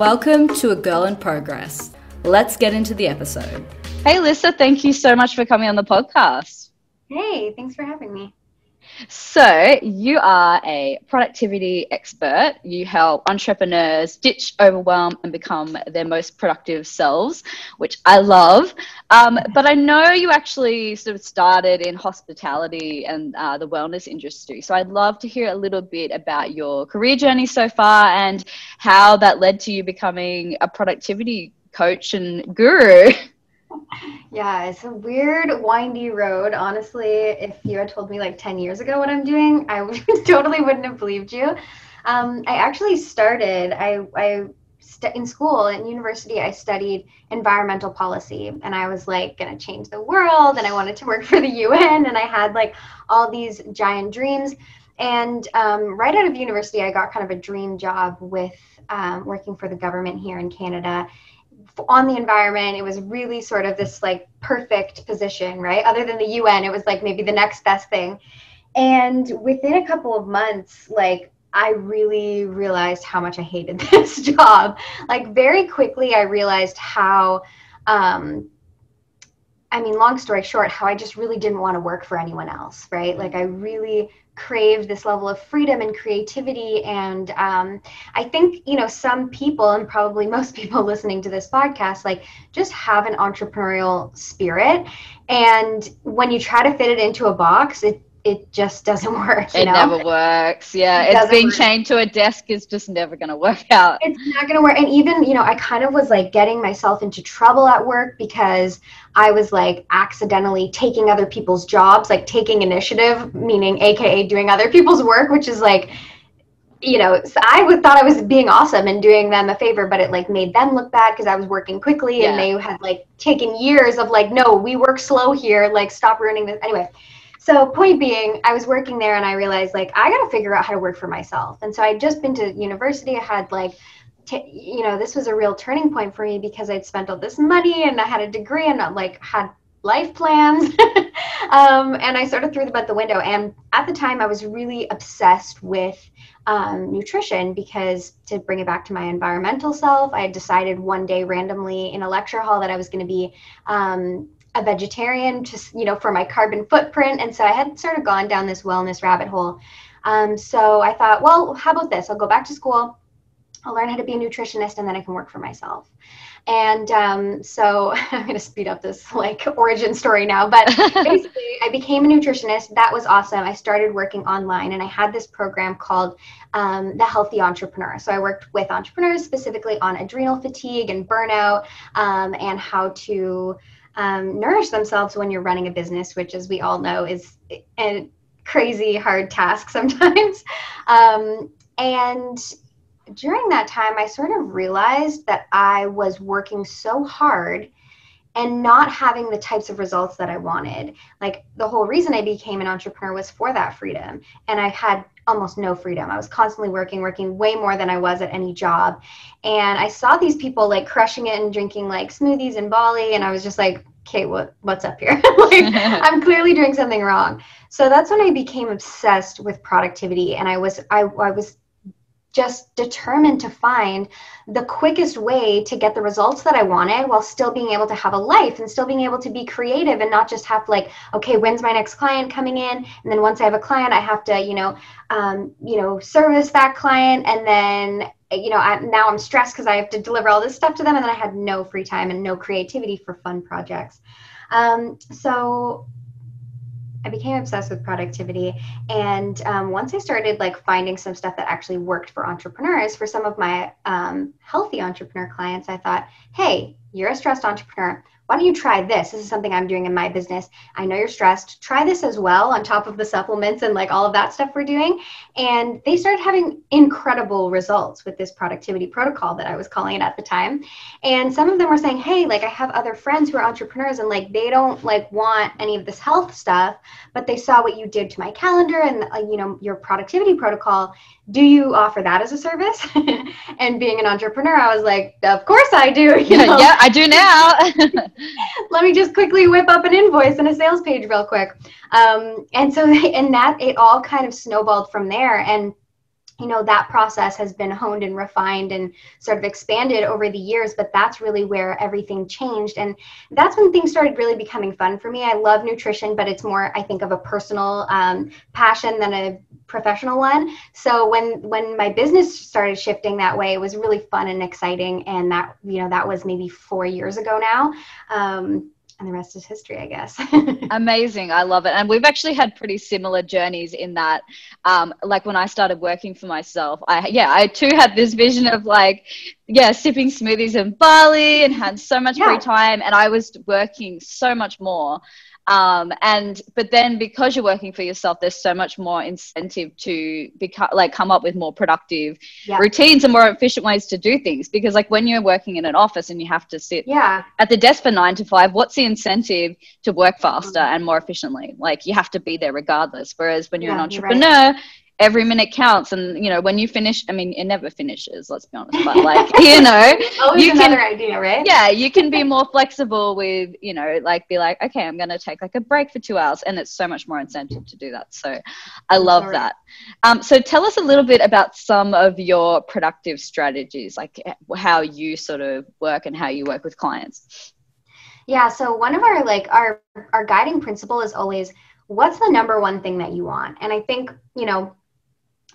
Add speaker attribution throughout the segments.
Speaker 1: Welcome to A Girl in Progress. Let's get into the episode.
Speaker 2: Hey, Alyssa, thank you so much for coming on the podcast.
Speaker 3: Hey, thanks for having me.
Speaker 2: So, you are a productivity expert. You help entrepreneurs ditch overwhelm and become their most productive selves, which I love. Um, but I know you actually sort of started in hospitality and uh, the wellness industry. So, I'd love to hear a little bit about your career journey so far and how that led to you becoming a productivity coach and guru.
Speaker 3: Yeah, it's a weird, windy road. Honestly, if you had told me like 10 years ago what I'm doing, I totally wouldn't have believed you. Um, I actually started, I, I st- in school, in university, I studied environmental policy and I was like going to change the world and I wanted to work for the UN and I had like all these giant dreams. And um, right out of university, I got kind of a dream job with um, working for the government here in Canada on the environment. It was really sort of this like perfect position, right? Other than the UN, it was like maybe the next best thing. And within a couple of months, like I really realized how much I hated this job. Like very quickly, I realized how, um, I mean, long story short, how I just really didn't want to work for anyone else, right? Like I really craved this level of freedom and creativity. And um, i think you know some people and probably most people listening to this podcast like just have an entrepreneurial spirit. And when you try to fit it into a box it it just doesn't work.
Speaker 2: it
Speaker 3: know?
Speaker 2: never works. Yeah, it it's being work. chained to a desk is just never going to work out.
Speaker 3: It's not going to work. And even, you know, I kind of was like getting myself into trouble at work because I was like accidentally taking other people's jobs, like taking initiative, meaning AKA doing other people's work, which is like, you know, I would, thought I was being awesome and doing them a favor, but it like made them look bad because I was working quickly yeah. and they had like taken years of like, no, we work slow here, like stop ruining this. Anyway, so point being i was working there and i realized like i got to figure out how to work for myself. And so i'd just been to university i had like t- you know this was a real turning point for me because i'd spent all this money and i had a degree and I, like had life plans. Um, and i sort of threw them out the window. And at the time i was really obsessed with um, nutrition because to bring it back to my environmental self i had decided one day randomly in a lecture hall that i was going to be um, a vegetarian just you know for my carbon footprint and so i had sort of gone down this wellness rabbit hole. Um, so i thought well how about this? I'll go back to school i'll learn how to be a nutritionist and then i can work for myself. And um, so i'm going to speed up this like origin story now but basically i became a nutritionist. That was awesome. I started working online and i had this program called um, the healthy entrepreneur. So i worked with entrepreneurs specifically on adrenal fatigue and burnout um, and how to um, nourish themselves when you're running a business, which, as we all know, is a crazy hard task sometimes. Um, and during that time, I sort of realized that I was working so hard and not having the types of results that I wanted. Like the whole reason I became an entrepreneur was for that freedom. And I had almost no freedom. I was constantly working, working way more than I was at any job. And I saw these people like crushing it and drinking like smoothies in Bali. And I was just like, okay, what, what's up here? like, I'm clearly doing something wrong. So that's when I became obsessed with productivity. And I was, I, I was just determined to find the quickest way to get the results that I wanted while still being able to have a life and still being able to be creative and not just have like, okay, when's my next client coming in? And then once I have a client, I have to, you know, um, you know, service that client. And then, you know, I, now I'm stressed because I have to deliver all this stuff to them. And then I had no free time and no creativity for fun projects. Um, so I became obsessed with productivity. And um, once I started like finding some stuff that actually worked for entrepreneurs, for some of my um, healthy entrepreneur clients, I thought, hey, you're a stressed entrepreneur why don't you try this? This is something I'm doing in my business. I know you're stressed. Try this as well on top of the supplements and like all of that stuff we're doing. And they started having incredible results with this productivity protocol that I was calling it at the time. And some of them were saying, hey, like I have other friends who are entrepreneurs and like they don't like want any of this health stuff, but they saw what you did to my calendar and uh, you know your productivity protocol do you offer that as a service? and being an entrepreneur, I was like, of course I do.
Speaker 2: You know? yeah, I do now.
Speaker 3: Let me just quickly whip up an invoice and a sales page real quick. Um, and so, and that, it all kind of snowballed from there. And you know that process has been honed and refined and sort of expanded over the years but that's really where everything changed. And that's when things started really becoming fun for me. I love nutrition but it's more i think of a personal um, passion than a professional one. So when when my business started shifting that way it was really fun and exciting. And that you know that was maybe four years ago now. Um, and the rest is history, I guess.
Speaker 2: Amazing. I love it. And we've actually had pretty similar journeys in that, um, like when I started working for myself, I, yeah, I too had this vision of like, yeah, sipping smoothies in Bali and had so much yeah. free time. And I was working so much more um, and but then because you're working for yourself there's so much more incentive to become like come up with more productive yeah. routines and more efficient ways to do things because like when you're working in an office and you have to sit
Speaker 3: yeah.
Speaker 2: at the desk for nine to five what's the incentive to work faster mm-hmm. and more efficiently like you have to be there regardless whereas when you're yeah, an entrepreneur you're every minute counts. And you know when you finish i mean it never finishes let's be honest but like you know
Speaker 3: Always you another can, idea right?
Speaker 2: Yeah you can be more flexible with you know like be like okay i'm going to take like a break for two hours and it's so much more incentive to do that. So i love that. Um, so tell us a little bit about some of your productive strategies like how you sort of work and how you work with clients.
Speaker 3: Yeah so one of our like our our guiding principle is always what's the number one thing that you want? And i think you know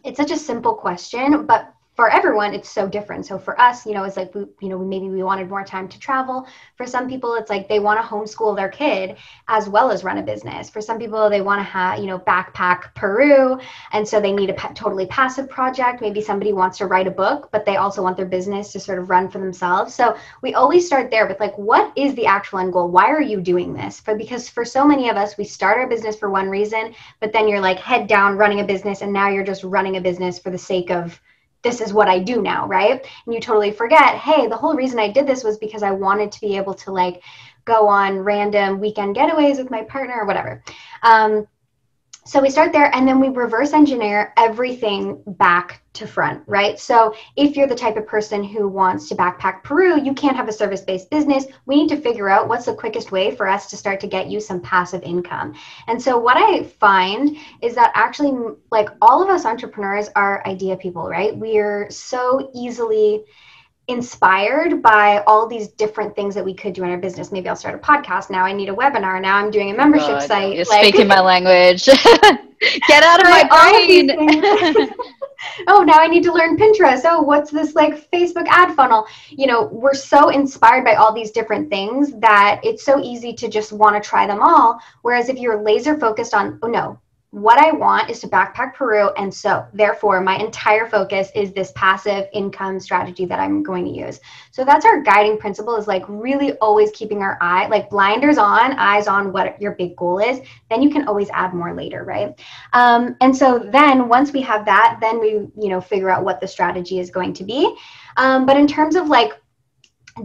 Speaker 3: it's such a simple question, but for everyone it's so different. So for us you know it's like we, you know maybe we wanted more time to travel. For some people it's like they want to homeschool their kid as well as run a business. For some people they want to have you know backpack peru and so they need a totally passive project. Maybe somebody wants to write a book but they also want their business to sort of run for themselves. So we always start there with like what is the actual end goal? Why are you doing this? For because for so many of us we start our business for one reason but then you're like head down running a business and now you're just running a business for the sake of this is what I do now, right? And you totally forget, hey, the whole reason I did this was because I wanted to be able to like go on random weekend getaways with my partner or whatever. Um, so we start there and then we reverse engineer everything back to front, right? So if you're the type of person who wants to backpack Peru, you can't have a service based business. We need to figure out what's the quickest way for us to start to get you some passive income. And so what I find is that actually, like all of us entrepreneurs are idea people, right? We're so easily inspired by all these different things that we could do in our business. Maybe I'll start a podcast. Now I need a webinar. Now I'm doing a membership God, site.
Speaker 2: You're like, speaking my language. Get out of my brain.
Speaker 3: oh, now I need to learn Pinterest. Oh, what's this like Facebook ad funnel? You know, we're so inspired by all these different things that it's so easy to just want to try them all. Whereas if you're laser focused on, oh no, what I want is to backpack Peru. And so, therefore, my entire focus is this passive income strategy that I'm going to use. So, that's our guiding principle is like really always keeping our eye, like blinders on, eyes on what your big goal is. Then you can always add more later, right? Um, and so, then once we have that, then we, you know, figure out what the strategy is going to be. Um, but in terms of like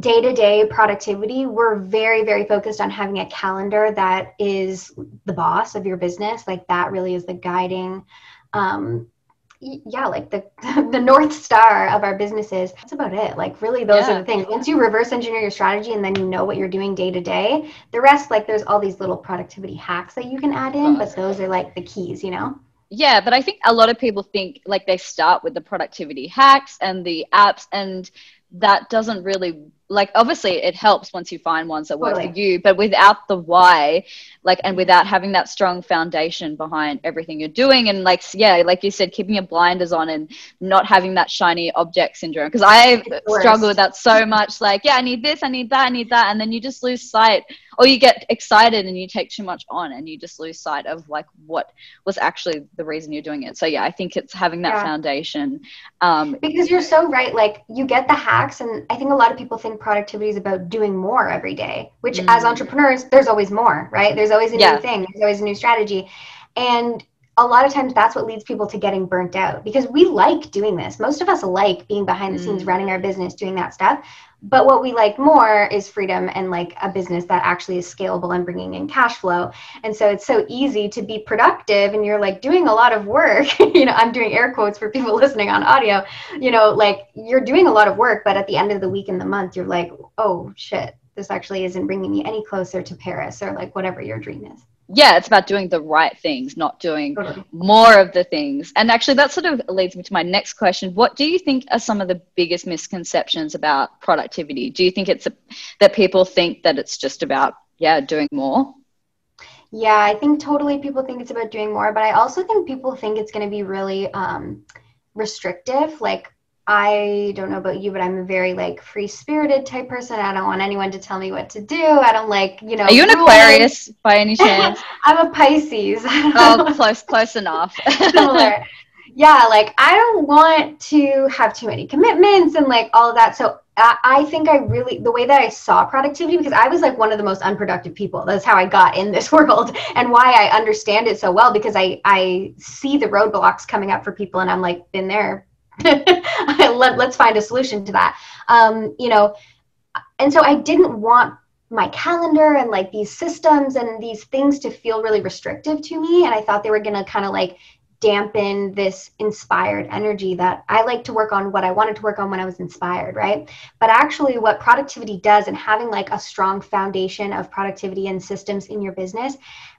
Speaker 3: day to day productivity, we're very, very focused on having a calendar that is the boss of your business. Like that really is the guiding, um, yeah, like the the north star of our businesses. That's about it. Like really, those yeah. are the things. Once you reverse engineer your strategy and then you know what you're doing day to day, the rest, like there's all these little productivity hacks that you can add in, but those are like the keys, you know.
Speaker 2: Yeah, but I think a lot of people think like they start with the productivity hacks and the apps and that doesn't really like obviously it helps once you find ones that work totally. for you but without the why like and without having that strong foundation behind everything you're doing and like yeah like you said keeping your blinders on and not having that shiny object syndrome because i struggle with that so much like yeah i need this i need that i need that and then you just lose sight or you get excited and you take too much on and you just lose sight of like what was actually the reason you're doing it so yeah i think it's having that yeah. foundation um,
Speaker 3: because you're so right like you get the hacks and i think a lot of people think productivity is about doing more every day which mm. as entrepreneurs there's always more right there's always a yeah. new thing there's always a new strategy and a lot of times that's what leads people to getting burnt out because we like doing this. Most of us like being behind the scenes, mm. running our business, doing that stuff. But what we like more is freedom and like a business that actually is scalable and bringing in cash flow. And so it's so easy to be productive and you're like doing a lot of work. you know, I'm doing air quotes for people listening on audio. You know, like you're doing a lot of work, but at the end of the week and the month, you're like, oh shit, this actually isn't bringing me any closer to Paris or like whatever your dream is.
Speaker 2: Yeah, it's about doing the right things, not doing more of the things. And actually, that sort of leads me to my next question. What do you think are some of the biggest misconceptions about productivity? Do you think it's a, that people think that it's just about, yeah, doing more?
Speaker 3: Yeah, I think totally people think it's about doing more, but I also think people think it's going to be really um, restrictive. Like, I don't know about you, but I'm a very like free spirited type person. I don't want anyone to tell me what to do. I don't like, you know.
Speaker 2: Are you an
Speaker 3: rules.
Speaker 2: Aquarius by any chance?
Speaker 3: I'm a Pisces.
Speaker 2: oh, close, close enough.
Speaker 3: Similar. Yeah, like I don't want to have too many commitments and like all of that. So I, I think I really, the way that I saw productivity, because I was like one of the most unproductive people. That's how I got in this world and why I understand it so well because I, I see the roadblocks coming up for people and I'm like, been there. Let, let's find a solution to that. Um, you know, and so I didn't want my calendar and like these systems and these things to feel really restrictive to me. And I thought they were going to kind of like dampen this inspired energy that I like to work on what I wanted to work on when I was inspired, right? But actually, what productivity does and having like a strong foundation of productivity and systems in your business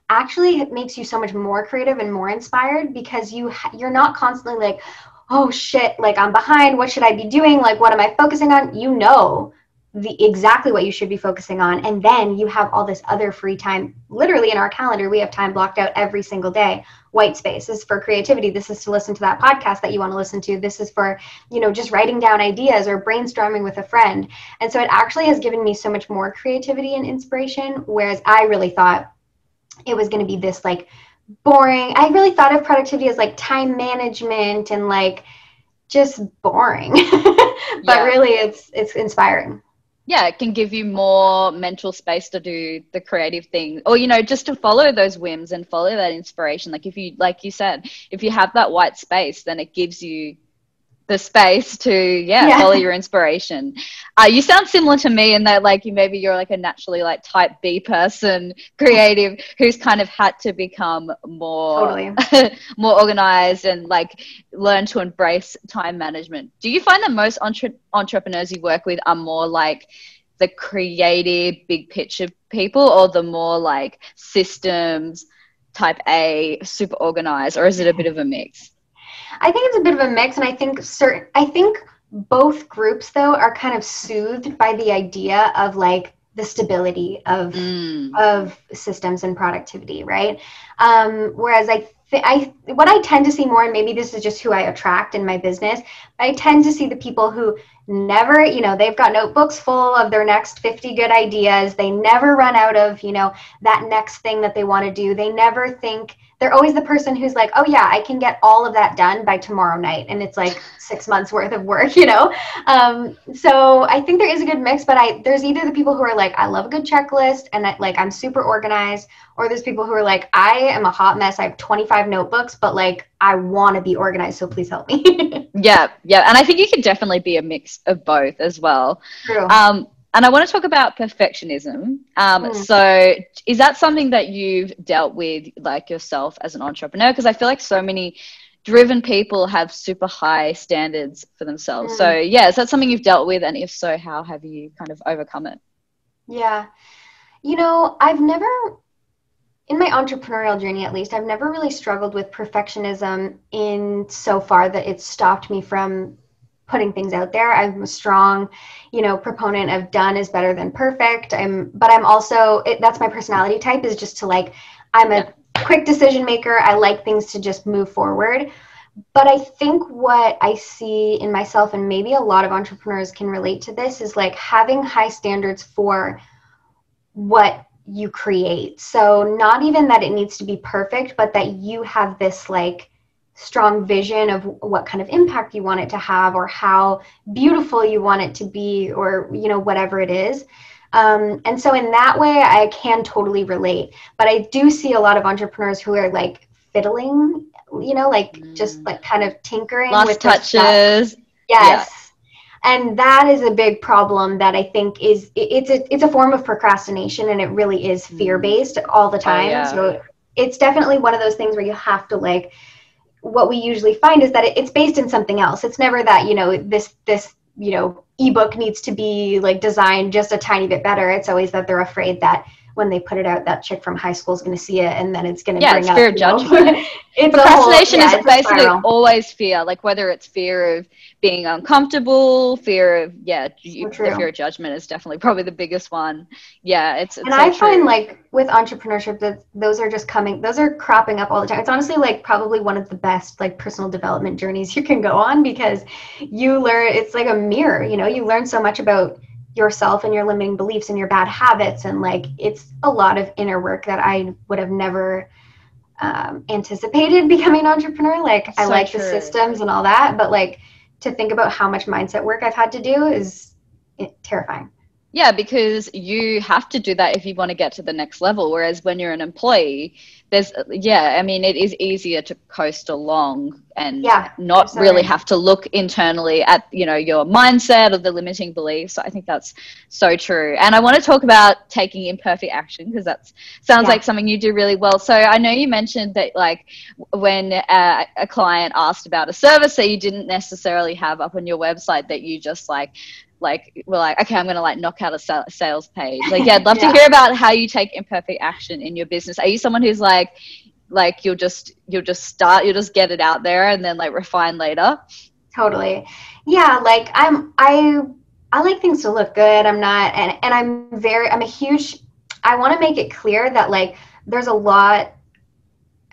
Speaker 3: actually makes you so much more creative and more inspired because you you're not constantly like oh shit like i'm behind what should i be doing like what am i focusing on? You know the exactly what you should be focusing on and then you have all this other free time. Literally in our calendar we have time blocked out every single day. White space this is for creativity. This is to listen to that podcast that you want to listen to. This is for you know just writing down ideas or brainstorming with a friend. And so it actually has given me so much more creativity and inspiration whereas i really thought it was going to be this like boring i really thought of productivity as like time management and like just boring but
Speaker 2: Yeah.
Speaker 3: really it's it's inspiring
Speaker 2: yeah, it can give you more mental space to do the creative thing or, you know, just to follow those whims and follow that inspiration. Like if you, like you said, if you have that white space, then it gives you the space to, yeah,
Speaker 3: Yeah.
Speaker 2: follow your inspiration. Uh, you sound similar to me in that, like, you maybe you're like a naturally like type B person, creative, who's kind of had to become more
Speaker 3: totally
Speaker 2: more organized and like learn to embrace time management. Do you find that most entre- entrepreneurs you work with are more like the creative, big picture people, or the more like systems, type A, super organized, or is it a bit of a mix?
Speaker 3: I think it's a bit of a mix, and I think certain. I think both groups though are kind of soothed by the idea of like the stability of
Speaker 2: Mm.
Speaker 3: of systems and productivity, right? Um, whereas I, th- I, what I tend to see more, and maybe this is just who I attract in my business, I tend to see the people who never, you know, they've got notebooks full of their next 50 good ideas. They never run out of, you know, that next thing that they want to do. They never think, they're always the person who's like, oh yeah, I can get all of that done by tomorrow night. And it's like six months worth of work, you know? Um, so I think there is a good mix, but I, there's either the people who are like, I love a good checklist and I, like, I'm super organized, or there's people who are like, I am a hot mess. I have 25 notebooks, but like, I want to be organized. So please help me.
Speaker 2: Yeah, yeah. And I think you can definitely be a mix of both as well.
Speaker 3: True.
Speaker 2: Um, and I want to talk about perfectionism. Um,
Speaker 3: Mm.
Speaker 2: So, is that something that you've dealt with, like yourself as an entrepreneur? Because I feel like so many driven people have super high standards for themselves.
Speaker 3: Mm.
Speaker 2: So, yeah, is that something you've dealt with? And if so, how have you kind of overcome it?
Speaker 3: Yeah. You know, I've never, in my entrepreneurial journey at least, I've never really struggled with perfectionism in so far that it's stopped me from putting things out there. I'm a strong, you know, proponent of done is better than perfect. I'm, but I'm also, it, that's my personality type is just to like, I'm a quick decision maker. I like things to just move forward. But I think what I see in myself, and maybe a lot of entrepreneurs can relate to this, is like having high standards for what you create. So, not even that it needs to be perfect, but that you have this like strong vision of what kind of impact you want it to have or how beautiful you want it to be or, you know, whatever it is. Um, and so, in that way, I can totally relate. But I do see a lot of entrepreneurs who are like fiddling, you know, like just
Speaker 2: Mm.
Speaker 3: like kind of tinkering
Speaker 2: Last
Speaker 3: with
Speaker 2: touches.
Speaker 3: Yes. And that is a big problem that I think is it's a it's a form of procrastination and it really is fear based all the time.
Speaker 2: yeah.
Speaker 3: So it's definitely one of those things where you have to like what we usually find is that it, it's based in something else. It's never that, you know, this this, you know, ebook needs to be like designed just a tiny bit better. It's always that they're afraid that when they put it out, that chick from high school is going to see it, and then it's going to
Speaker 2: yeah,
Speaker 3: bring
Speaker 2: it's
Speaker 3: up
Speaker 2: fear of judgment.
Speaker 3: it's
Speaker 2: Procrastination
Speaker 3: whole, yeah,
Speaker 2: is basically always fear, like whether it's fear of being uncomfortable, fear of yeah, you, the fear of judgment is definitely probably the biggest one. Yeah, it's, it's
Speaker 3: and
Speaker 2: so
Speaker 3: I
Speaker 2: true.
Speaker 3: find like with entrepreneurship that those are just coming, those are cropping up all the time. It's honestly like probably one of the best like personal development journeys you can go on because you learn. It's like a mirror, you know. You learn so much about yourself and your limiting beliefs and your bad habits and like it's a lot of inner work that i would have never um, anticipated becoming an entrepreneur like i like true. the systems and all that but like to think about how much mindset work i've had to do is terrifying
Speaker 2: yeah, because you have to do that if you want to get to the next level. Whereas when you're an employee, there's, yeah, I mean, it is easier to coast along and
Speaker 3: yeah,
Speaker 2: not really have to look internally at, you know, your mindset or the limiting beliefs. So I think that's so true. And I want to talk about taking imperfect action because that sounds yeah. like something you do really well. So I know you mentioned that, like, when uh, a client asked about a service that you didn't necessarily have up on your website, that you just like like we're like okay i'm gonna like knock out a sales page. Like yeah i'd love yeah. to hear about how you take imperfect action in your business. Are you someone who's like like you'll just you'll just start you'll just get it out there and then like refine later?
Speaker 3: Totally. Yeah like i'm i i like things to look good. I'm not and and i'm very i'm a huge i want to make it clear that like there's a lot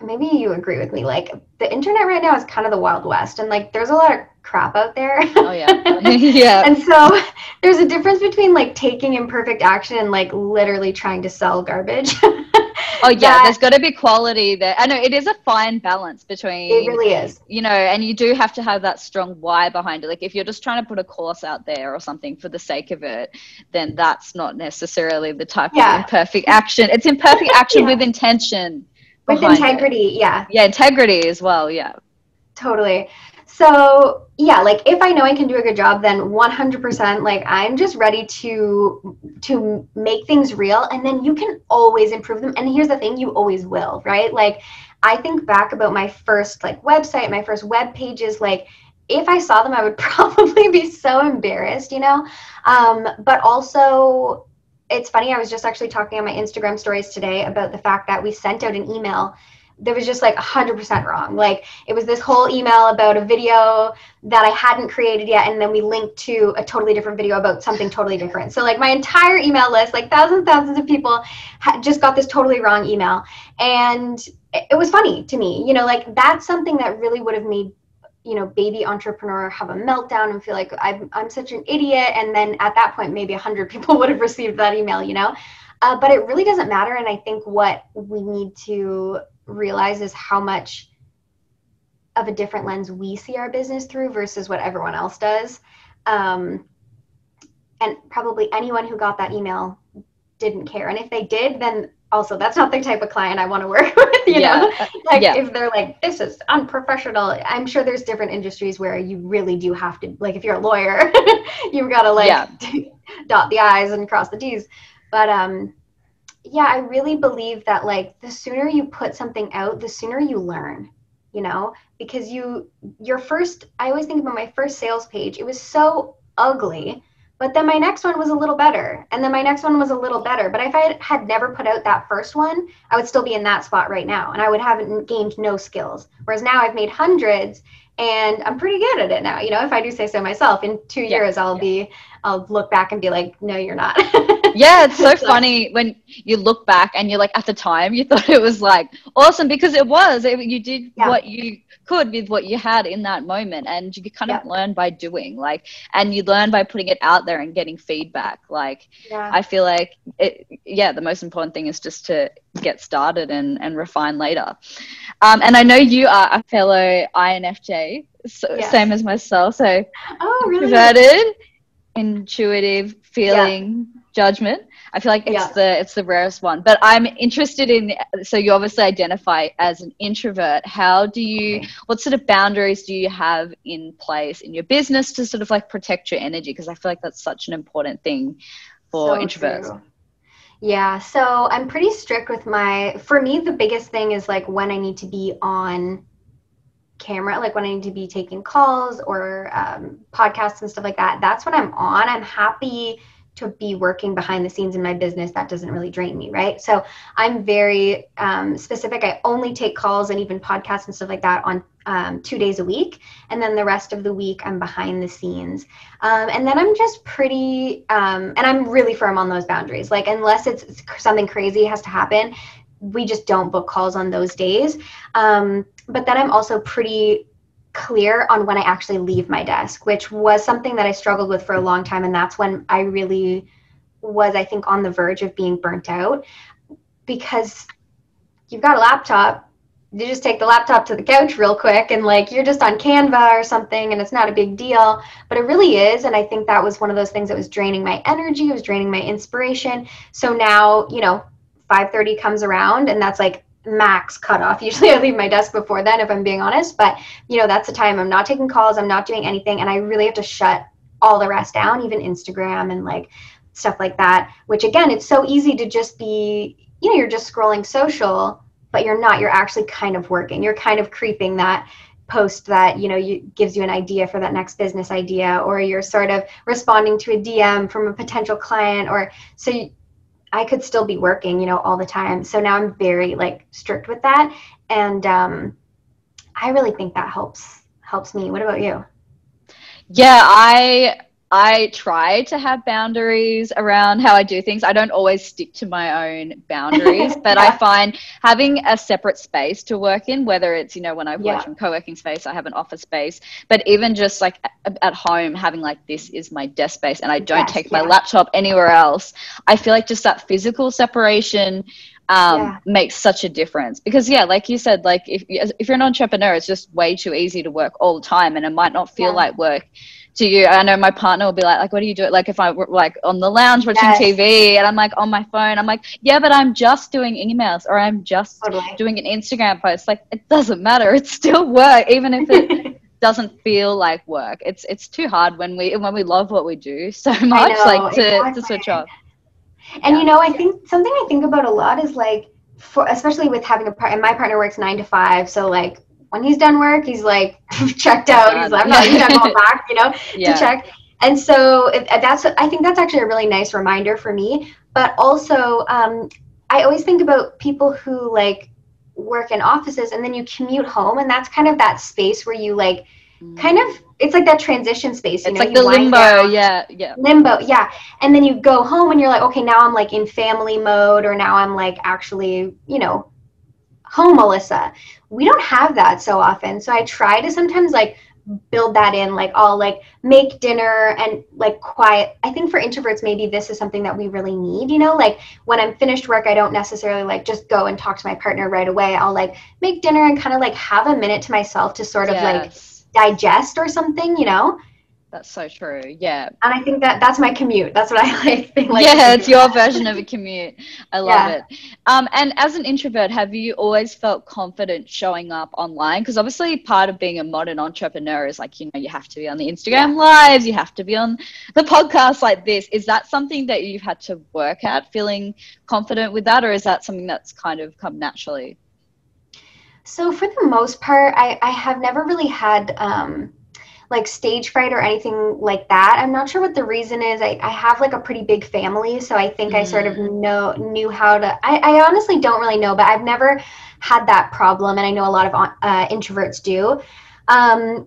Speaker 3: maybe you agree with me like the internet right now is kind of the wild west and like there's a lot of crap out there.
Speaker 2: Oh yeah. yeah.
Speaker 3: and so there's a difference between like taking imperfect action and like literally trying to sell garbage.
Speaker 2: oh yeah, that, there's got to be quality there. I know it is a fine balance between
Speaker 3: It really is.
Speaker 2: You know, and you do have to have that strong why behind it. Like if you're just trying to put a course out there or something for the sake of it, then that's not necessarily the type yeah. of imperfect action. It's imperfect action yeah. with intention.
Speaker 3: With integrity,
Speaker 2: it.
Speaker 3: yeah.
Speaker 2: Yeah, integrity as well, yeah.
Speaker 3: Totally. So yeah, like if I know I can do a good job, then 100% like I'm just ready to to make things real, and then you can always improve them. And here's the thing, you always will, right? Like I think back about my first like website, my first web pages, like if I saw them, I would probably be so embarrassed, you know. Um, but also, it's funny. I was just actually talking on my Instagram stories today about the fact that we sent out an email there was just like 100% wrong. Like it was this whole email about a video that I hadn't created yet, and then we linked to a totally different video about something totally different. So like my entire email list, like thousands thousands of people, had just got this totally wrong email, and it was funny to me. You know, like that's something that really would have made you know baby entrepreneur have a meltdown and feel like I'm, I'm such an idiot and then at that point maybe 100 people would have received that email you know uh, but it really doesn't matter and i think what we need to realizes how much of a different lens we see our business through versus what everyone else does. Um, and probably anyone who got that email didn't care. And if they did, then also that's not the type of client I want to work with, you yeah. know? Like yeah. if they're like, this is unprofessional, I'm sure there's different industries where you really do have to, like if you're a lawyer, you've got to like yeah. dot the I's and cross the T's. But um, yeah, I really believe that like the sooner you put something out, the sooner you learn, you know, because you, your first, I always think about my first sales page, it was so ugly, but then my next one was a little better. And then my next one was a little better. But if I had never put out that first one, I would still be in that spot right now and I would have gained no skills. Whereas now I've made hundreds and I'm pretty good at it now. You know, if I do say so myself, in two yeah, years I'll yeah. be, I'll look back and be like, no, you're not.
Speaker 2: yeah, it's so funny when you look back and you're like, at the time you thought it was like awesome because it was. It, you did yeah. what you could with what you had in that moment, and you kind of learn by doing. Like, and you learn by putting it out there and getting feedback. Like, I feel like it. Yeah, the most important thing is just to get started and and refine later. Um, and I know you are a fellow INFJ, so, yes. same as myself. So,
Speaker 3: oh, really?
Speaker 2: Introverted, intuitive, feeling. Yeah judgment. I feel like it's yeah. the it's the rarest one. But I'm interested in so you obviously identify as an introvert. How do you mm-hmm. what sort of boundaries do you have in place in your business to sort of like protect your energy? Because I feel like that's such an important thing for so introverts. True.
Speaker 3: Yeah, so I'm pretty strict with my for me the biggest thing is like when I need to be on camera like when i need to be taking calls or um, podcasts and stuff like that that's when i'm on. I'm happy to be working behind the scenes in my business. That doesn't really drain me right? So i'm very um, specific. I only take calls and even podcasts and stuff like that on um, two days a week. And then the rest of the week i'm behind the scenes. Um, and then i'm just pretty um, and i'm really firm on those boundaries. Like unless it's something crazy has to happen we just don't book calls on those days. Um, but then i'm also pretty clear on when I actually leave my desk, which was something that I struggled with for a long time. And that's when I really was, I think, on the verge of being burnt out because you've got a laptop. You just take the laptop to the couch real quick and like you're just on Canva or something and it's not a big deal, but it really is. And I think that was one of those things that was draining my energy, it was draining my inspiration. So now, you know, 5:30 comes around and that's like max cutoff. Usually I leave my desk before then if I'm being honest, but you know, that's the time I'm not taking calls, I'm not doing anything and I really have to shut all the rest down, even Instagram and like stuff like that, which again, it's so easy to just be, you know, you're just scrolling social, but you're not, you're actually kind of working. You're kind of creeping that post that you know you, gives you an idea for that next business idea or you're sort of responding to a dm from a potential client or so you, I could still be working, you know, all the time. So now I'm very like strict with that, and um, I really think that helps helps me. What about you?
Speaker 2: Yeah, I I try to have boundaries around how I do things. I don't always stick to my own boundaries, but yeah. I find having a separate space to work in, whether it's, you know, when I work yeah. in co-working space, I have an office space, but even just like at home, having like this is my desk space and I don't yes, take my laptop anywhere else. I feel like just that physical separation um, yeah. makes such a difference because yeah like you said like if, if you're an entrepreneur it's just way too easy to work all the time and it might not feel yeah. like work to you. I know my partner will be like, like, what do you do? Like if I were like on the lounge watching yes. TV and I'm like on my phone, I'm like, yeah, but I'm just doing emails or I'm just totally. doing an Instagram post. Like it doesn't matter. It's still work, even if it doesn't feel like work. It's it's too hard when we when we love what we do so much, know, like to, exactly. to switch off.
Speaker 3: And yeah. you know, I think something I think about a lot is like for especially with having a part and my partner works nine to five, so like when he's done work, he's like checked out. He's like, I'm not even going back, you know, yeah. to check. And so if, that's, I think that's actually a really nice reminder for me. But also, um, I always think about people who like work in offices and then you commute home, and that's kind of that space where you like, mm. kind of it's like that transition space.
Speaker 2: You it's know, like the limbo, down, yeah, yeah.
Speaker 3: Limbo, yeah. And then you go home and you're like, okay, now I'm like in family mode, or now I'm like actually, you know, home, Melissa we don't have that so often. So I try to sometimes like build that in like I'll like make dinner and like quiet. I think for introverts maybe this is something that we really need, you know? Like when I'm finished work, I don't necessarily like just go and talk to my partner right away. I'll like make dinner and kind of like have a minute to myself to sort of yes. like digest or something, you know?
Speaker 2: That's so true. Yeah.
Speaker 3: And I think that that's my commute. That's what I like.
Speaker 2: like yeah, it's your version of a commute. I love yeah. it. Um, and as an introvert, have you always felt confident showing up online? Because obviously, part of being a modern entrepreneur is like, you know, you have to be on the Instagram yeah. lives, you have to be on the podcast like this. Is that something that you've had to work at, feeling confident with that? Or is that something that's kind of come naturally?
Speaker 3: So, for the most part, I, I have never really had. Um, like stage fright or anything like that. I'm not sure what the reason is. I, I have like a pretty big family, so I think mm. I sort of mm. know knew how to. I, I honestly don't really know, but I've never had that problem, and I know a lot of uh, introverts do. Um,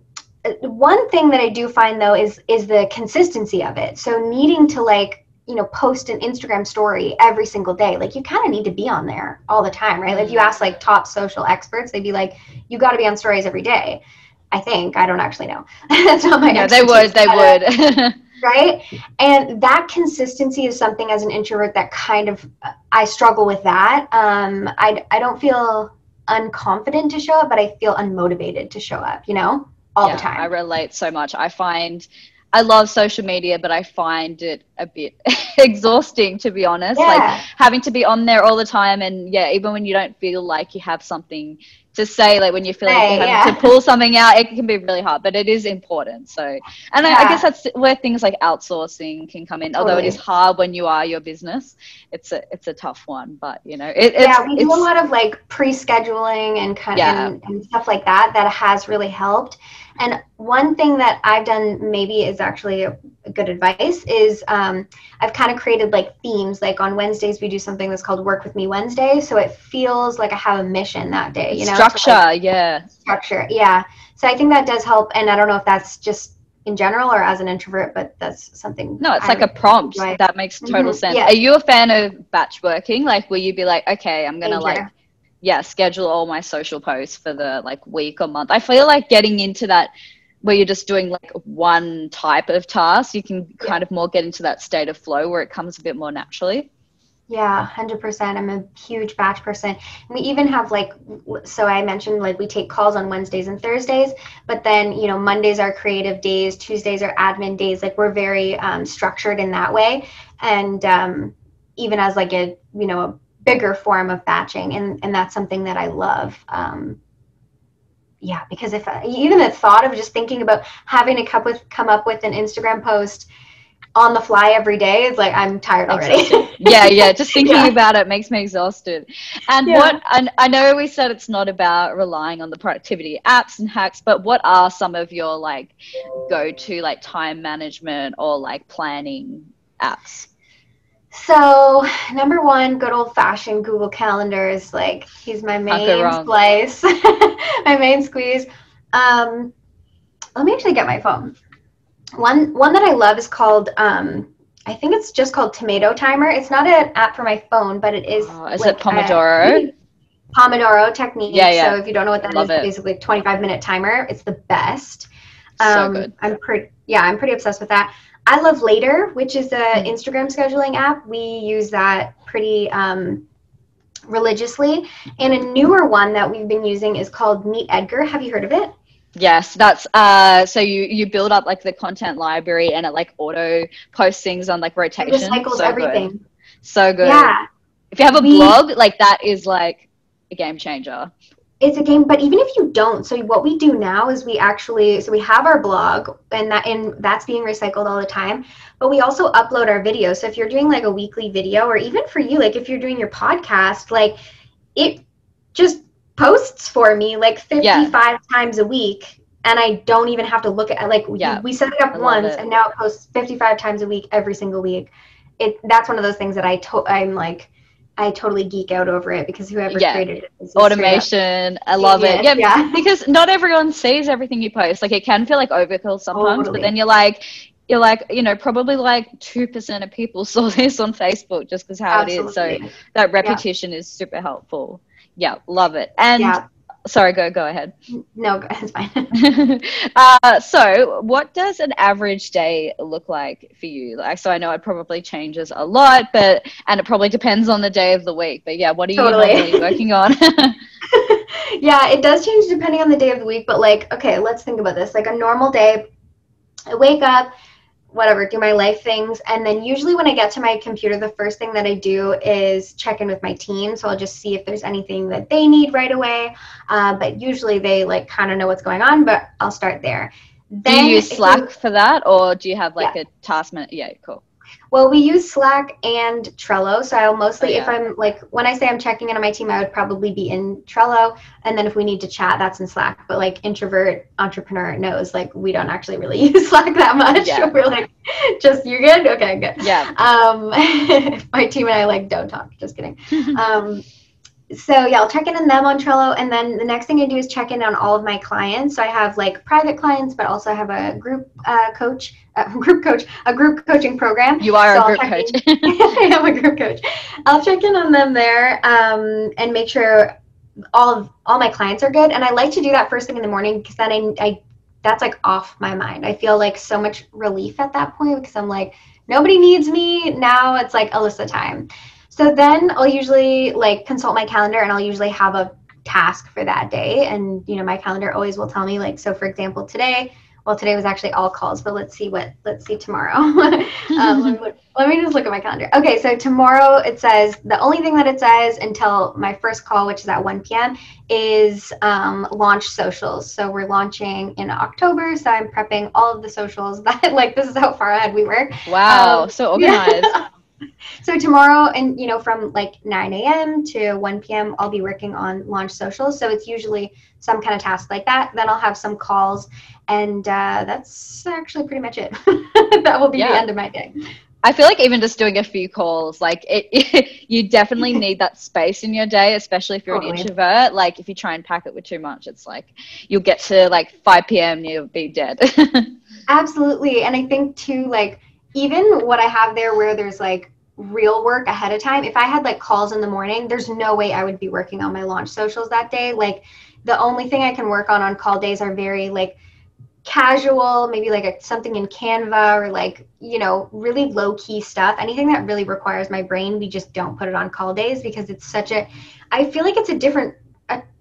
Speaker 3: one thing that I do find though is is the consistency of it. So needing to like you know post an Instagram story every single day, like you kind of need to be on there all the time, right? Like if you mm. ask like top social experts, they'd be like, you got to be on stories every day. I think I don't actually know. That's not my.
Speaker 2: Yeah, they would. They would.
Speaker 3: right, and that consistency is something as an introvert that kind of I struggle with that. Um, I I don't feel unconfident to show up, but I feel unmotivated to show up. You know, all yeah, the time.
Speaker 2: I relate so much. I find. I love social media, but I find it a bit exhausting to be honest. Yeah. Like having to be on there all the time and yeah, even when you don't feel like you have something to say like when you feel like
Speaker 3: Say,
Speaker 2: you're having
Speaker 3: yeah.
Speaker 2: to pull something out it can be really hard but it is important so and I, I guess that's where things like outsourcing can come in although it
Speaker 3: Totally.
Speaker 2: is hard when you are your business it's a it's a tough one but you know it, it's,
Speaker 3: yeah, we do a lot of like pre-scheduling and kind
Speaker 2: Yeah.
Speaker 3: and, and stuff like that. That has really helped. And one thing that I've done maybe is actually good advice is um, I've kind of created like themes. Like on Wednesdays we do something that's called Work with Me Wednesday, so it feels like I have a mission that day. You know, to, like,
Speaker 2: structure yeah
Speaker 3: structure. Yeah. So I think that does help. And I don't know if that's just in general or as an introvert, but that's something.
Speaker 2: No, it's
Speaker 3: I
Speaker 2: like a prompt.
Speaker 3: enjoy.
Speaker 2: That makes total
Speaker 3: Mhm,
Speaker 2: sense.
Speaker 3: yeah.
Speaker 2: Are you a fan of batch working? Like, will you be like, okay, I'm gonna like, yeah, schedule all my social posts for the like week or month. I feel like getting into that where you're just doing like one type of task, you can kind of more get into that state of flow where it comes a bit more naturally.
Speaker 3: Yeah, 100%. I'm a huge batch person. We even have like, so I mentioned like we take calls on Wednesdays and Thursdays, but then, you know, Mondays are creative days, Tuesdays are admin days. Like we're very um, structured in that way. And um, even as like a, you know, a bigger form of batching. And, and that's something that I love. Um, yeah, because if I, even the thought of just thinking about having to come with come up with an Instagram post on the fly every day is like I'm tired already.
Speaker 2: Yeah, yeah. Just thinking
Speaker 3: Yeah.
Speaker 2: about it makes me exhausted. And
Speaker 3: Yeah.
Speaker 2: what and I know we said it's not about relying on the productivity apps and hacks, but what are some of your like go-to like time management or like planning apps?
Speaker 3: So number one, good old fashioned Google Calendar is like he's my main slice, my main squeeze. Um, let me actually get my phone. One one that I love is called um, I think it's just called Tomato Timer. It's not an app for my phone, but it is.
Speaker 2: Oh, is
Speaker 3: like
Speaker 2: it Pomodoro?
Speaker 3: Pomodoro technique.
Speaker 2: Yeah, yeah.
Speaker 3: So if you don't know what that
Speaker 2: Love
Speaker 3: is,
Speaker 2: it.
Speaker 3: basically a 25 minute timer. It's the best.
Speaker 2: so
Speaker 3: Um,
Speaker 2: good.
Speaker 3: I'm pretty yeah, I'm pretty obsessed with that. I love Later, which is a
Speaker 2: Mm.
Speaker 3: Instagram scheduling app. We use that pretty um, religiously. And a newer one that we've been using is called Meet Edgar. Have you heard of it?
Speaker 2: Yes, that's uh so you you build up like the content library and it like auto posts things on like
Speaker 3: It
Speaker 2: rotation.
Speaker 3: recycles
Speaker 2: so
Speaker 3: everything.
Speaker 2: Good. So good.
Speaker 3: Yeah,
Speaker 2: If you have a
Speaker 3: We-
Speaker 2: blog, like that is like a game changer.
Speaker 3: it's a game. But even if you don't, so what we do now is we actually so we have our blog and that and that's being recycled all the time. But we also upload our videos. So if you're doing like a weekly video, or even for you, like if you're doing your podcast, like it just posts for me like 55 times a week and i don't even have to look at like we-
Speaker 2: Yeah,
Speaker 3: we set it up once
Speaker 2: it.
Speaker 3: and now it posts 55 times a week every single week it that's one of those things that i to- i'm like i totally geek out over it because whoever
Speaker 2: Yeah.
Speaker 3: created it is a straight up
Speaker 2: Automation. I love it. Yeah,
Speaker 3: yeah
Speaker 2: because not everyone sees everything you post. Like it can feel like overkill sometimes, but then you're like you're like, you know, probably like 2% of people saw this on Facebook just because how it is. So that repetition is super helpful. Yeah, love it. And
Speaker 3: yeah
Speaker 2: sorry, go go ahead.
Speaker 3: no it's fine
Speaker 2: uh, so, what does an average day look like for you? Like, so I know it probably changes a lot, but and it probably depends on the day of the week. But yeah, what are you
Speaker 3: Totally.
Speaker 2: normally working on?
Speaker 3: yeah, it does change depending on the day of the week, but like, okay, let's think about this. Like a normal day, I wake up, whatever, do my life things, and then usually when I get to my computer, the first thing that I do is check in with my team. So I'll just see if there's anything that they need right away. Uh, but usually they like kind of know what's going on, but I'll start there.
Speaker 2: do you use Slack for that, or do you have like a task man? Yeah, cool.
Speaker 3: Well, we use Slack and Trello. So I'll mostly,
Speaker 2: Oh,
Speaker 3: if. I'm like, when I say I'm checking in on my team, I would probably be in Trello. And then if we need to chat, that's in Slack. But like introvert entrepreneur knows, like, we don't actually really use Slack that much.
Speaker 2: Yeah.
Speaker 3: We're like, just, you're good? Okay, good.
Speaker 2: Yeah.
Speaker 3: Um, my team and I like don't talk. Just kidding. Um, so yeah, I'll check in on them on Trello, and then the next thing I do is check in on all of my clients. So I have like private clients, but also I have a group uh, coach, uh, group coach, a group coaching program.
Speaker 2: You are
Speaker 3: So
Speaker 2: a
Speaker 3: I'll
Speaker 2: group coach.
Speaker 3: I am a group coach. I'll check in on them there um, and make sure all of, all my clients are good. And I like to do that first thing in the morning because then I, I that's like off my mind. I feel like so much relief at that point because I'm like nobody needs me now. It's like Alyssa time. So then I'll usually like consult my calendar and I'll usually have a task for that day. And you know my calendar always will tell me like so for example today well today was actually all calls but let's see what let's see tomorrow. Um, let me just look at my calendar. Okay so tomorrow it says the only thing that it says until my first call which is at 1 p.m is um, launch socials. So we're launching in october so i'm prepping all of the socials that like this is how far ahead we were.
Speaker 2: Wow um, so organized. yeah.
Speaker 3: So tomorrow and you know from like 9 a.m to 1 p.m i'll be working on launch socials so it's usually some kind of task like that then i'll have some calls and uh, that's actually pretty much it that will be yeah. the end of my day
Speaker 2: I feel like even just doing a few calls, like it, it you definitely need that space in your day, especially if you're totally. an introvert. Like if you try and pack it with too much, it's like you'll get to like 5 p.m. And you'll be dead.
Speaker 3: Absolutely, and I think too, like even what I have there, where there's like real work ahead of time. If I had like calls in the morning, there's no way I would be working on my launch socials that day. Like the only thing I can work on on call days are very like casual, maybe like a, something in Canva or like, you know, really low key stuff. Anything that really requires my brain, we just don't put it on call days because it's such a, I feel like it's a different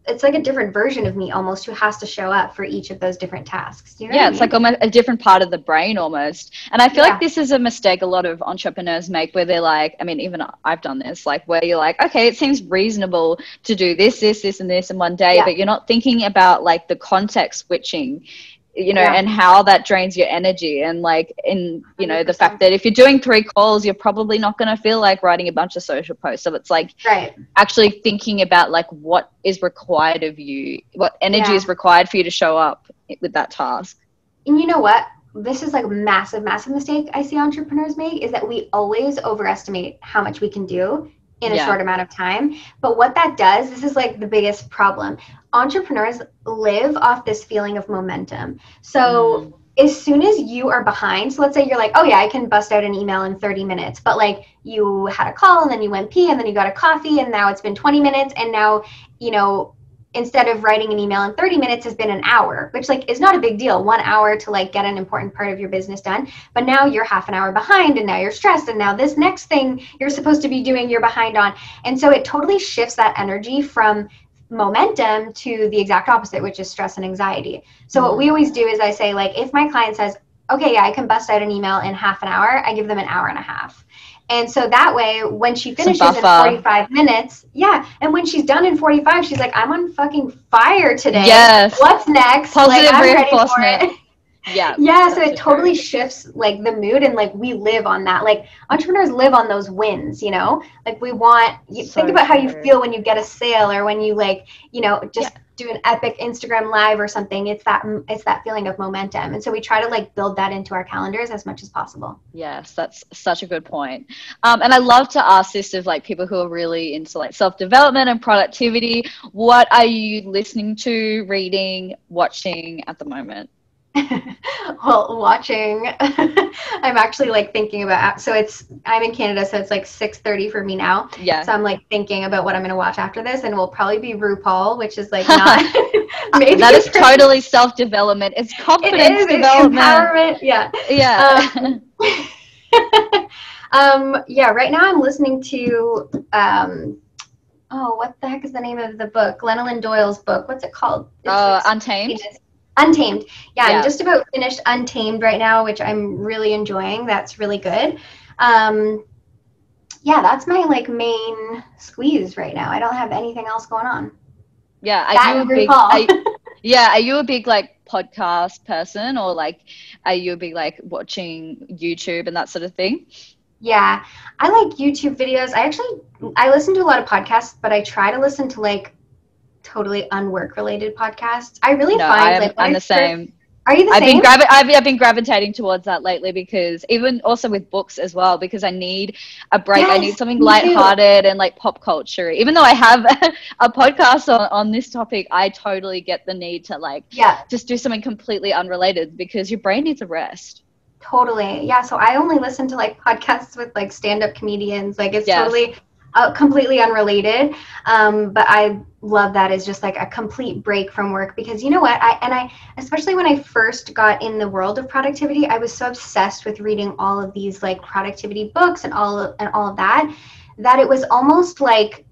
Speaker 3: it's like a different version of me almost who has to show up for each of those different tasks. You know
Speaker 2: yeah,
Speaker 3: I
Speaker 2: mean? it's like almost a different part of the brain almost. And I feel yeah. like this is a mistake a lot of entrepreneurs make where they're like, I mean, even I've done this, like where you're like, okay, it seems reasonable to do this, this, this, and this in one day, yeah. but you're not thinking about like the context switching you know, yeah. and how that drains your energy. And like, in, you know, 100%. the fact that if you're doing three calls, you're probably not going to feel like writing a bunch of social posts. So it's like
Speaker 3: right.
Speaker 2: actually thinking about like what is required of you, what energy yeah. is required for you to show up with that task.
Speaker 3: And you know what? This is like a massive, massive mistake I see entrepreneurs make is that we always overestimate how much we can do in a yeah. short amount of time. But what that does, this is like the biggest problem. Entrepreneurs live off this feeling of momentum. So mm. as soon as you are behind, so let's say you're like, oh yeah, I can bust out an email in 30 minutes, but like you had a call and then you went pee and then you got a coffee and now it's been 20 minutes and now, you know, instead of writing an email in 30 minutes has been an hour which like is not a big deal one hour to like get an important part of your business done but now you're half an hour behind and now you're stressed and now this next thing you're supposed to be doing you're behind on and so it totally shifts that energy from momentum to the exact opposite which is stress and anxiety so what mm-hmm. we always do is i say like if my client says okay yeah i can bust out an email in half an hour i give them an hour and a half and so that way, when she finishes in 45 minutes, yeah, and when she's done in 45, she's like, I'm on fucking fire today.
Speaker 2: Yes.
Speaker 3: What's next?
Speaker 2: Positive like, reinforcement. Yeah.
Speaker 3: Yeah. So it totally shifts like the mood and like we live on that. Like entrepreneurs live on those wins, you know? Like we want you so think about true. how you feel when you get a sale or when you like, you know, just yeah do an epic Instagram live or something, it's that it's that feeling of momentum. And so we try to like build that into our calendars as much as possible.
Speaker 2: Yes, that's such a good point. Um, and I love to ask this of like people who are really into like self development and productivity. What are you listening to, reading, watching at the moment?
Speaker 3: well, watching, I'm actually like thinking about. So it's I'm in Canada, so it's like 6:30 for me now.
Speaker 2: Yeah.
Speaker 3: So I'm like thinking about what I'm gonna watch after this, and it will probably be RuPaul, which is like not.
Speaker 2: maybe that is totally self development. It's confidence it is, development.
Speaker 3: It's empowerment. Yeah.
Speaker 2: Yeah.
Speaker 3: Um, um, yeah. Right now, I'm listening to. Um, oh, what the heck is the name of the book? Glennon Doyle's book. What's it called?
Speaker 2: It's, uh, Untamed.
Speaker 3: Untamed. Yeah, yeah, I'm just about finished Untamed right now, which I'm really enjoying. That's really good. Um, yeah, that's my like main squeeze right now. I don't have anything else going on.
Speaker 2: Yeah, are that you a big? Yeah, are you a big like podcast person, or like, are you a big like watching YouTube and that sort of thing?
Speaker 3: Yeah, I like YouTube videos. I actually I listen to a lot of podcasts, but I try to listen to like totally unwork related podcasts. I really no, find I am, like
Speaker 2: I'm the same.
Speaker 3: Are you the
Speaker 2: I've
Speaker 3: same?
Speaker 2: Been gravi- I've, I've been gravitating towards that lately because even also with books as well because I need a break. Yes, I need something lighthearted and like pop culture. Even though I have a podcast on, on this topic, I totally get the need to like
Speaker 3: yeah.
Speaker 2: just do something completely unrelated because your brain needs a rest.
Speaker 3: Totally. Yeah. So I only listen to like podcasts with like stand up comedians. Like it's yes. totally uh, completely unrelated. Um, but I love that as just like a complete break from work because you know what? I and I especially when I first got in the world of productivity, I was so obsessed with reading all of these like productivity books and all of, and all of that that it was almost like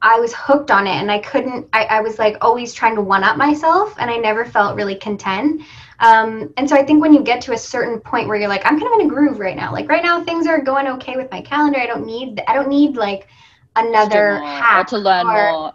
Speaker 3: I was hooked on it and I couldn't, I, I was like always trying to one up myself and I never felt really content. Um, and so I think when you get to a certain point where you're like, I'm kind of in a groove right now. Like right now, things are going okay with my calendar. I don't need, I don't need like another hack
Speaker 2: to learn or, more.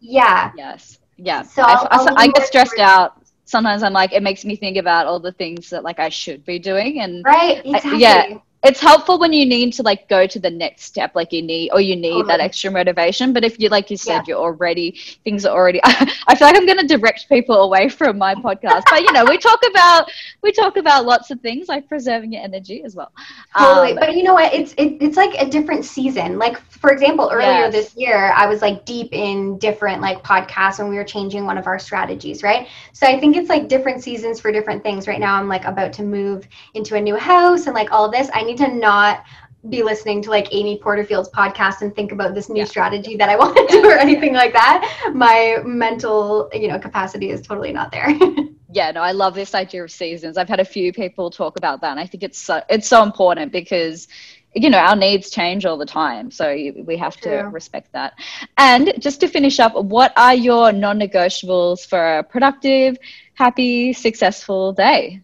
Speaker 3: Yeah.
Speaker 2: Yes. Yeah. So I, I, I get stressed out sometimes I'm like, it makes me think about all the things that like I should be doing. And
Speaker 3: right, exactly.
Speaker 2: I, yeah, it's helpful when you need to like go to the next step like you need or you need totally. that extra motivation but if you like you said yeah. you're already things are already i feel like i'm going to direct people away from my podcast but you know we talk about we talk about lots of things like preserving your energy as well
Speaker 3: totally um, but you know what it's it, it's like a different season like for example earlier yes. this year i was like deep in different like podcasts when we were changing one of our strategies right so i think it's like different seasons for different things right now i'm like about to move into a new house and like all this i need need to not be listening to like Amy Porterfield's podcast and think about this new yeah. strategy that I want to do or anything like that. My mental, you know, capacity is totally not there.
Speaker 2: yeah, no, I love this idea of seasons. I've had a few people talk about that, and I think it's so it's so important because you know our needs change all the time so we have to respect that and just to finish up what are your non-negotiables for a productive happy successful day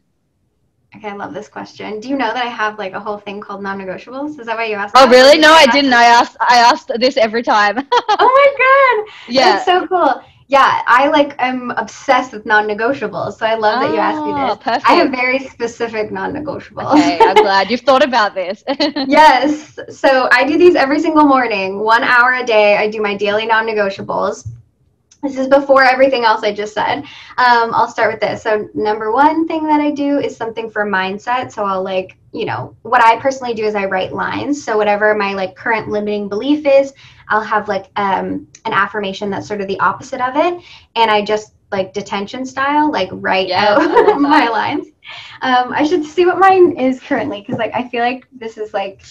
Speaker 3: Okay, I love this question. Do you know that I have like a whole thing called non-negotiables? Is that why you asked?
Speaker 2: Oh, that? really? No, I didn't. I asked. I asked this every time.
Speaker 3: oh my god! Yeah, that's so cool. Yeah, I like I'm obsessed with non-negotiables, so I love oh, that you asked me ah, this. Perfect. I have very specific non-negotiables.
Speaker 2: Okay, I'm glad you've thought about this.
Speaker 3: yes, so I do these every single morning, one hour a day. I do my daily non-negotiables this is before everything else I just said. Um, I'll start with this. So, number one thing that I do is something for mindset. So, I'll like, you know, what I personally do is I write lines. So, whatever my like current limiting belief is, I'll have like um, an affirmation that's sort of the opposite of it. And I just like detention style, like write yes, out my lines. Um, I should see what mine is currently because like I feel like this is like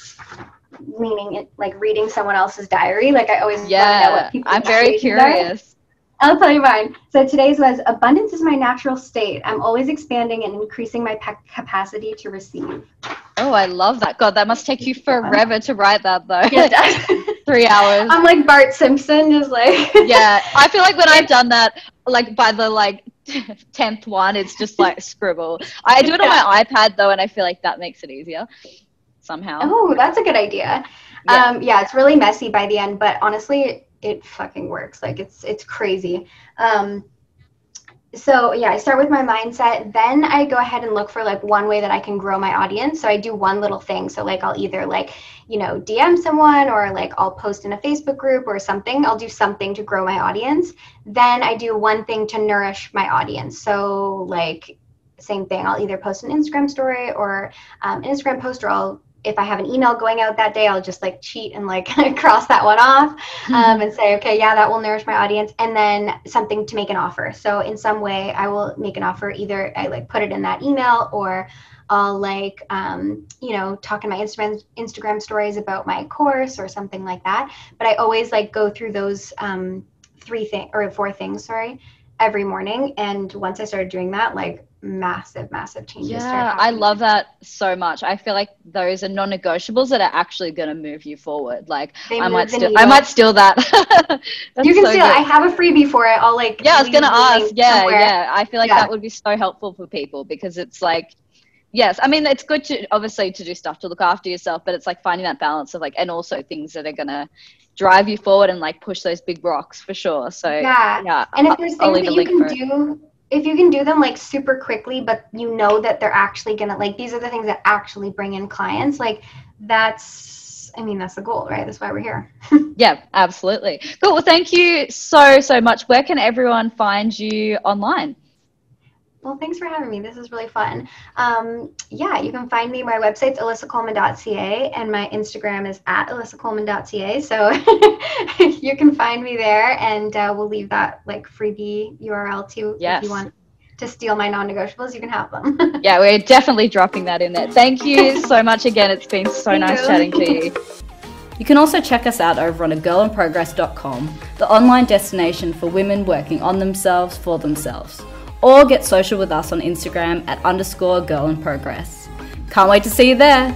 Speaker 3: leaning like reading someone else's diary. Like I always
Speaker 2: yeah, I'm very curious.
Speaker 3: I'll tell you mine. So today's was abundance is my natural state. I'm always expanding and increasing my pe- capacity to receive.
Speaker 2: Oh, I love that. God, that must take you forever to write that though. Yeah, Three hours.
Speaker 3: I'm like Bart Simpson, just like.
Speaker 2: yeah, I feel like when I've done that, like by the like tenth one, it's just like scribble. I do it on my iPad though, and I feel like that makes it easier somehow.
Speaker 3: Oh, that's a good idea. Yeah. Um, yeah, it's really messy by the end, but honestly, it fucking works. Like it's it's crazy. Um, so yeah, I start with my mindset. Then I go ahead and look for like one way that I can grow my audience. So I do one little thing. So like I'll either like you know DM someone or like I'll post in a Facebook group or something. I'll do something to grow my audience. Then I do one thing to nourish my audience. So like same thing. I'll either post an Instagram story or um, Instagram post, or I'll if I have an email going out that day, I'll just like cheat and like cross that one off mm-hmm. um, and say, okay, yeah, that will nourish my audience. And then something to make an offer. So in some way, I will make an offer. Either I like put it in that email or I'll like, um, you know, talk in my Instagram Instagram stories about my course or something like that. But I always like go through those um, three things or four things, sorry, every morning. And once I started doing that, like massive, massive changes.
Speaker 2: Yeah, I love that so much. I feel like those are non-negotiables that are actually going to move you forward. Like they I might steal, I might steal that.
Speaker 3: you can so steal. Good. I have a freebie for it. I'll like.
Speaker 2: Yeah, I was going to ask. Yeah, somewhere. yeah. I feel like yeah. that would be so helpful for people because it's like. Yes, I mean it's good to obviously to do stuff to look after yourself, but it's like finding that balance of like, and also things that are gonna drive you forward and like push those big rocks for sure. So
Speaker 3: yeah, yeah. And if there's things that you can do if you can do them like super quickly but you know that they're actually gonna like these are the things that actually bring in clients like that's i mean that's the goal right? That's why we're here.
Speaker 2: Yeah absolutely. Cool. Well thank you so so much. Where can everyone find you online
Speaker 3: well, thanks for having me. This is really fun. Um, yeah, you can find me. My website's alyssacoleman.ca and my Instagram is at alyssacoleman.ca. So you can find me there and uh, we'll leave that like freebie URL too yes. if you want to steal my non-negotiables, you can have them.
Speaker 2: yeah, we're definitely dropping that in there. Thank you so much again. It's been so Thank nice you. chatting to you.
Speaker 1: You can also check us out over on agirlinprogress.com, the online destination for women working on themselves for themselves or get social with us on Instagram at underscore girl in progress. Can't wait to see you there!